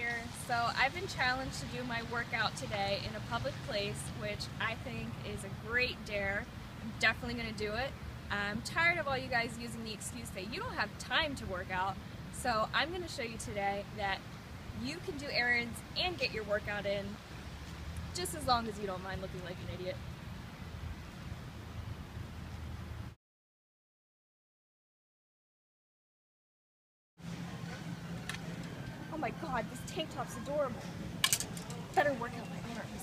here. So I've been challenged to do my workout today in a public place, which I think is a great dare. I'm definitely going to do it. I'm tired of all you guys using the excuse that you don't have time to work out. So I'm going to show you today that you can do errands and get your workout in just as long as you don't mind looking like an idiot. My god, this tank top's adorable. Better work out my arms.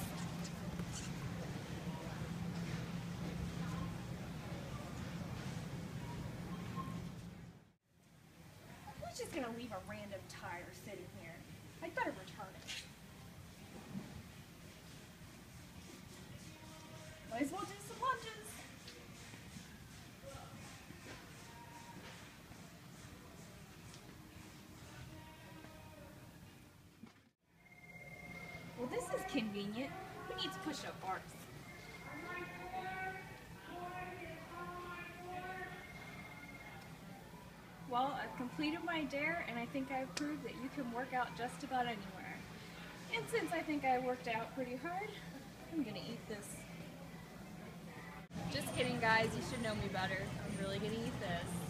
Who's just gonna leave a random tire sitting here? I'd better return it. Might as well do some lunges. Convenient. Who needs push-up bars? Well, I've completed my dare, and I think I've proved that you can work out just about anywhere. And since I think I worked out pretty hard, I'm gonna eat this. Just kidding, guys. You should know me better. I'm really gonna eat this.